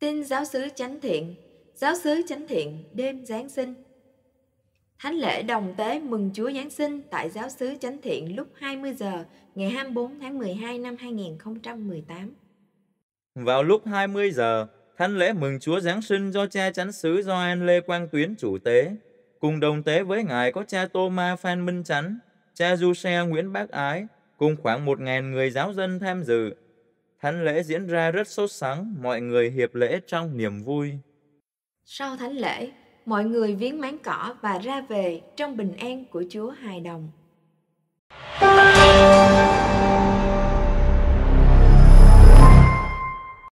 Tin giáo sứ chánh thiện, giáo sứ chánh thiện đêm Giáng sinh. Thánh lễ đồng tế mừng Chúa Giáng sinh tại giáo sứ chánh thiện lúc 20 giờ ngày 24 tháng 12 năm 2018. Vào lúc 20 giờ, thánh lễ mừng Chúa Giáng sinh do cha chánh xứ Gioan Lê Quang Tuyến chủ tế, cùng đồng tế với ngài có cha Tô Ma Phan Minh Chánh, cha Du Xe Nguyễn Bác Ái, cùng khoảng 1.000 người giáo dân tham dự. Thánh lễ diễn ra rất sốt sắng, mọi người hiệp lễ trong niềm vui. Sau thánh lễ, mọi người viếng máng cỏ và ra về trong bình an của Chúa hài đồng.